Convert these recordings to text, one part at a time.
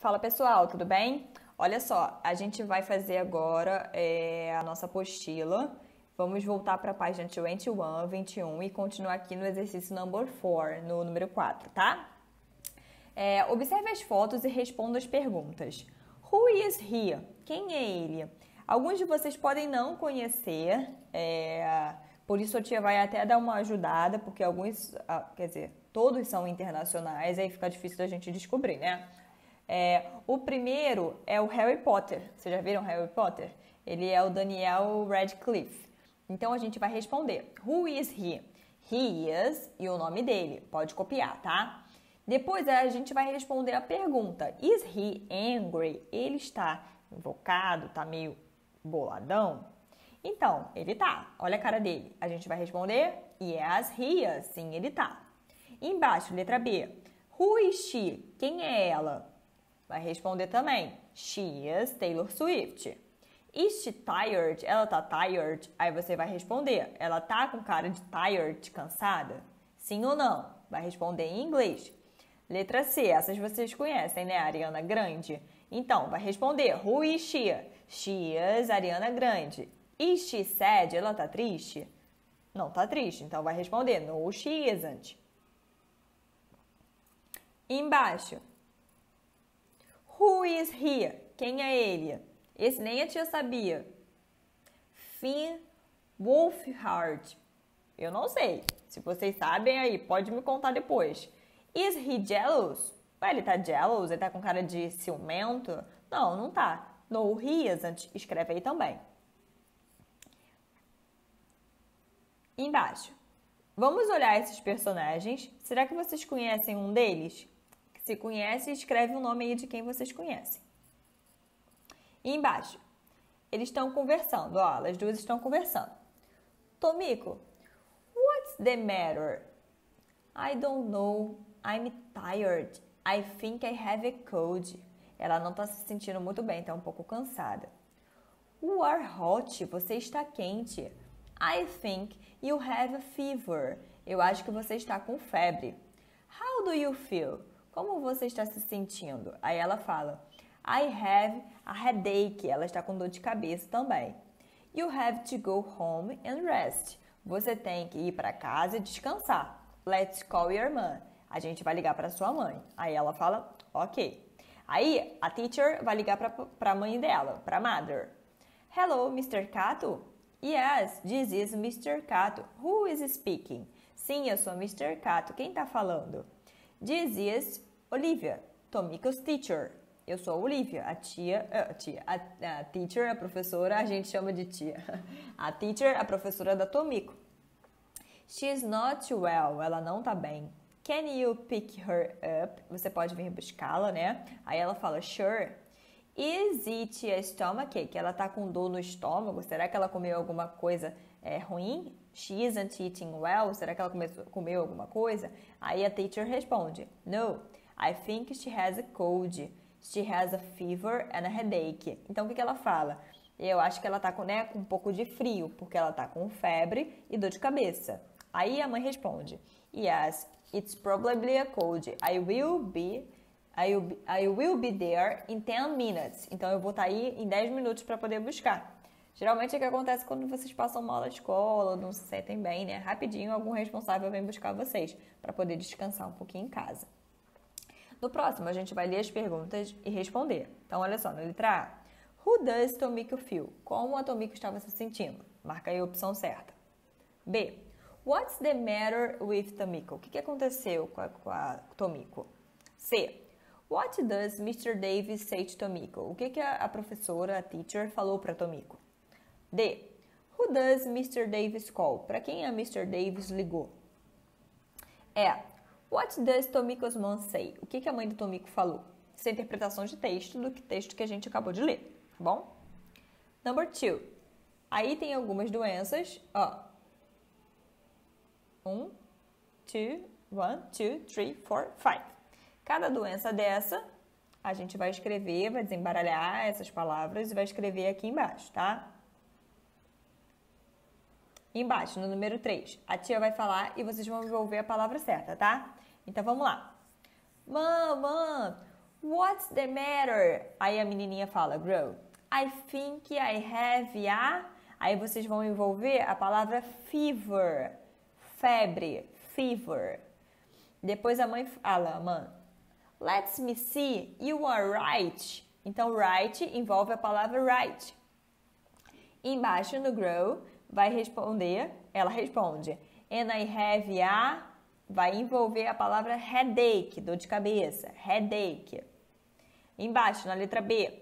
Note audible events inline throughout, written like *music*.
Fala pessoal, tudo bem? Olha só, a gente vai fazer agora é, a nossa apostila. Vamos voltar para a página 21, 21 e continuar aqui no exercício number 4, no número 4, tá? É, observe as fotos e responda as perguntas. Who is he? Quem é ele? Alguns de vocês podem não conhecer, é, por isso a tia vai até dar uma ajudada, porque alguns, ah, quer dizer, todos são internacionais, aí fica difícil da gente descobrir, né? É, o primeiro é o Harry Potter. Vocês já viram Harry Potter? Ele é o Daniel Radcliffe. Então a gente vai responder: Who is he? He is e o nome dele. Pode copiar, tá? Depois a gente vai responder a pergunta: Is he angry? Ele está invocado, tá meio boladão? Então, ele tá. Olha a cara dele. A gente vai responder: Yes, he is. Sim, ele tá. Embaixo, letra B. Who is she? Quem é ela? Vai responder também. She is Taylor Swift. Is she tired? Ela tá tired? Aí você vai responder. Ela tá com cara de tired, cansada? Sim ou não? Vai responder em inglês. Letra C, essas vocês conhecem, né? Ariana Grande. Então, vai responder. Who is she? She is Ariana Grande. Is she sad? Ela tá triste? Não tá triste. Então, vai responder. No, she isn't. Embaixo. Who is he? Quem é ele? Esse nem a tia sabia. Finn Wolfhard. Eu não sei. Se vocês sabem aí, pode me contar depois. Is he jealous? Ué, ele tá jealous? Ele tá com cara de ciumento? Não, não tá. No, he isn't. Escreve aí também. Embaixo. Vamos olhar esses personagens. Será que vocês conhecem um deles? Se conhece, escreve o nome aí de quem vocês conhecem. E embaixo, eles estão conversando, ó, elas duas estão conversando. Tomiko, what's the matter? I don't know. I'm tired. I think I have a cold. Ela não está se sentindo muito bem, está um pouco cansada. You are hot. Você está quente. I think you have a fever. Eu acho que você está com febre. How do you feel? Como você está se sentindo? Aí ela fala: I have a headache. Ela está com dor de cabeça também. You have to go home and rest. Você tem que ir para casa e descansar. Let's call your mom. A gente vai ligar para sua mãe. Aí ela fala: Ok. Aí a teacher vai ligar para a mãe dela, para mother. Hello, Mr. Cato? Yes, this is Mr. Cato. Who is speaking? Sim, eu sou Mr. Cato. Quem está falando? Is Olivia, Tomiko's teacher. Eu sou a Olivia, a tia, eh, a tia, a, a teacher, a professora, a gente chama de tia. *laughs* A teacher, a professora da Tomiko. She's not well, ela não tá bem. Can you pick her up? Você pode vir buscá-la, né? Aí ela fala, sure. Is it a stomachache? Ela tá com dor no estômago? Será que ela comeu alguma coisa é, ruim? She isn't eating well. Será que ela comeu, alguma coisa? Aí a teacher responde: No, I think she has a cold. She has a fever and a headache. Então o que, que ela fala? Eu acho que ela tá com, né, com um pouco de frio, porque ela tá com febre e dor de cabeça. Aí a mãe responde: Yes, it's probably a cold. I will be I will, be, I will be there in 10 minutes. Então eu vou estar tá aí em 10 minutos para poder buscar. Geralmente é o que acontece quando vocês passam mal na escola, não se sentem bem, né? Rapidinho algum responsável vem buscar vocês para poder descansar um pouquinho em casa. No próximo, a gente vai ler as perguntas e responder. Então, olha só, na letra A. Who does Tomiko feel? Como a Tomiko estava se sentindo? Marca aí a opção certa. B. What's the matter with Tomiko? O que, aconteceu com a, com a Tomiko? C. What does Mr. Davis say to Tomiko? O que, que a, a professora, a teacher, falou para Tomiko? D. Who does Mr. Davis call? Para quem a Mr. Davis ligou? É. What does Tomiko's mom say? O que, que a mãe do Tomiko falou? Isso é interpretação de texto do que texto que a gente acabou de ler, tá bom? Number two. Aí tem algumas doenças, ó. Um, two, one, two, three, four, five. Cada doença dessa, a gente vai escrever, vai desembaralhar essas palavras e vai escrever aqui embaixo, tá? Embaixo, no número 3, a tia vai falar e vocês vão envolver a palavra certa, tá? Então vamos lá. Mamãe, What's the matter? Aí a menininha fala, Grow. I think I have a. Aí vocês vão envolver a palavra fever, febre, fever. Depois a mãe fala, mãe, let's me see, you are right. Então, right envolve a palavra right. Embaixo no grow vai responder, ela responde, and I have a, vai envolver a palavra headache, dor de cabeça, headache. Embaixo, na letra B.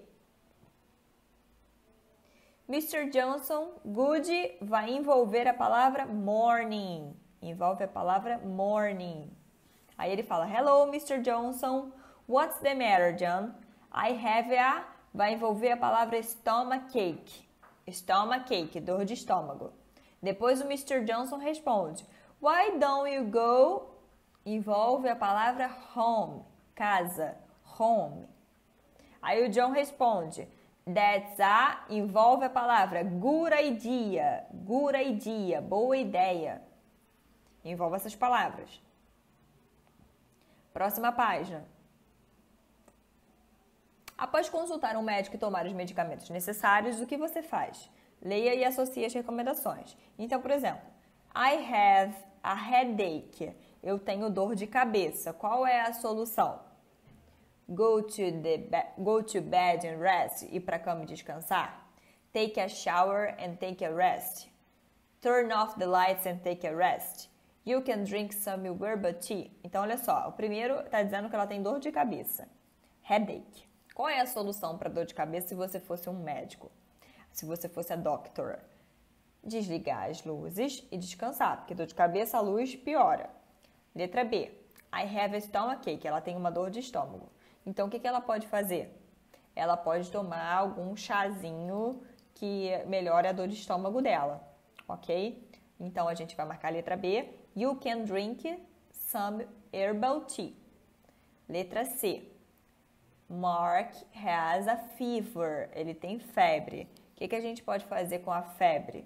Mr. Johnson, good vai envolver a palavra morning. Envolve a palavra morning. Aí ele fala: Hello, Mr. Johnson. What's the matter, John? I have a. Vai envolver a palavra stomachache. Stomachache, dor de estômago. Depois o Mr. Johnson responde: Why don't you go? Envolve a palavra home, casa, home. Aí o John responde: That's a envolve a palavra good idea, good idea, boa ideia. Envolve essas palavras. Próxima página. Após consultar um médico e tomar os medicamentos necessários, o que você faz? Leia e associe as recomendações. Então, por exemplo, I have a headache. Eu tenho dor de cabeça. Qual é a solução? Go to, the go to bed and rest. Ir para a cama e descansar. Take a shower and take a rest. Turn off the lights and take a rest. You can drink some yerba tea. Então, olha só. O primeiro está dizendo que ela tem dor de cabeça. Headache. Qual é a solução para dor de cabeça se você fosse um médico? Se você fosse a doctor? Desligar as luzes e descansar, porque dor de cabeça a luz piora. Letra B. I have a stomachache. Ela tem uma dor de estômago. Então, o que, que ela pode fazer? Ela pode tomar algum chazinho que melhore a dor de estômago dela, ok? Então, a gente vai marcar a letra B. You can drink some herbal tea. Letra C. Mark has a fever. Ele tem febre. O que, que a gente pode fazer com a febre?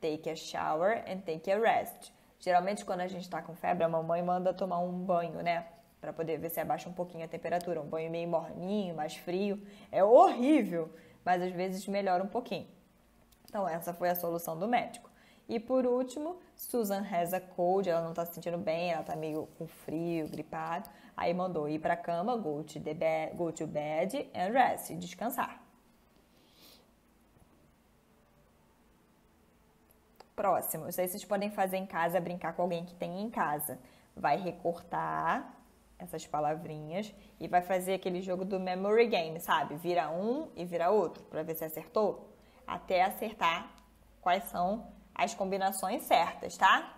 Take a shower and take a rest. Geralmente, quando a gente está com febre, a mamãe manda tomar um banho, né? para poder ver se abaixa um pouquinho a temperatura. Um banho meio morninho, mais frio, é horrível, mas às vezes melhora um pouquinho. Então, essa foi a solução do médico. E por último, Susan has a cold, ela não está se sentindo bem, ela está meio com frio, gripado. Aí mandou ir para a cama, go to, the bed, go to bed and rest, descansar. Próximo, isso aí vocês podem fazer em casa, brincar com alguém que tem em casa. Vai recortar essas palavrinhas e vai fazer aquele jogo do memory game, sabe? Vira um e vira outro para ver se acertou, até acertar quais são as combinações certas, tá?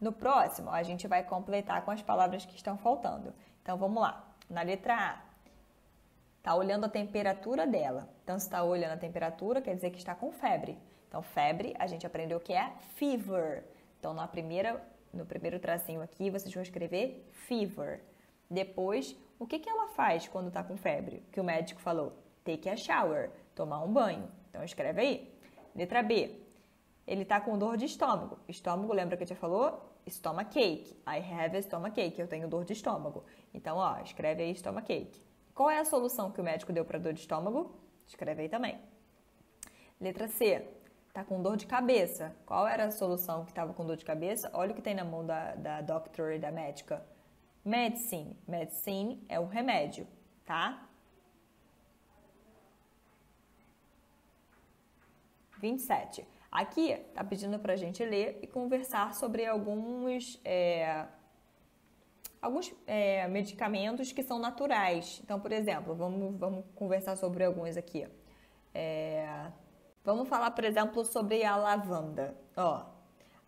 No próximo, a gente vai completar com as palavras que estão faltando. Então vamos lá. Na letra A, tá olhando a temperatura dela. Então, se está olhando a temperatura, quer dizer que está com febre. Então, febre, a gente aprendeu que é fever. Então, na primeira, no primeiro tracinho aqui, vocês vão escrever fever. Depois, o que, que ela faz quando está com febre? Que o médico falou, take a shower, tomar um banho. Então, escreve aí. Letra B, ele está com dor de estômago. Estômago, lembra que eu te falou? Stomachache. I have a stomachache. Eu tenho dor de estômago. Então, ó, escreve aí stomachache. Qual é a solução que o médico deu para dor de estômago? Escreve aí também. Letra C. Tá com dor de cabeça. Qual era a solução que estava com dor de cabeça? Olha o que tem na mão da, da doctor e da médica. Medicine. Medicine é o remédio, tá? 27. Aqui tá pedindo para a gente ler e conversar sobre alguns, é, alguns é, medicamentos que são naturais. Então, por exemplo, vamos, vamos conversar sobre alguns aqui. É, Vamos falar, por exemplo, sobre a lavanda. Ó,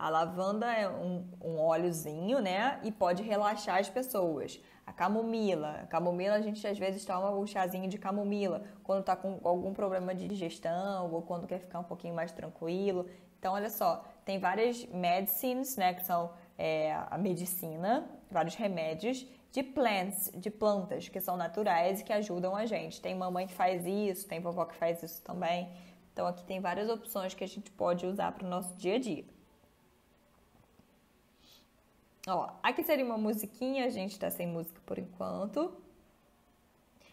a lavanda é um, um óleozinho, né? E pode relaxar as pessoas. A camomila. A camomila a gente às vezes toma o chazinho de camomila quando tá com algum problema de digestão ou quando quer ficar um pouquinho mais tranquilo. Então, olha só, tem várias medicines, né? Que são é, a medicina, vários remédios de plants, de plantas que são naturais e que ajudam a gente. Tem mamãe que faz isso, tem vovó que faz isso também. Então, aqui tem várias opções que a gente pode usar para o nosso dia a dia. Ó, aqui seria uma musiquinha, a gente tá sem música por enquanto.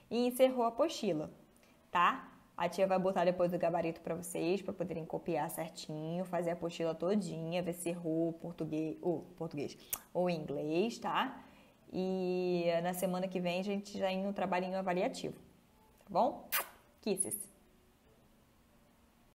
E encerrou a apostila, tá? A tia vai botar depois o gabarito para vocês, para poderem copiar certinho, fazer a apostila todinha, ver se errou português, ou português, ou inglês, tá? E na semana que vem a gente já em um trabalhinho avaliativo, tá bom? Kisses!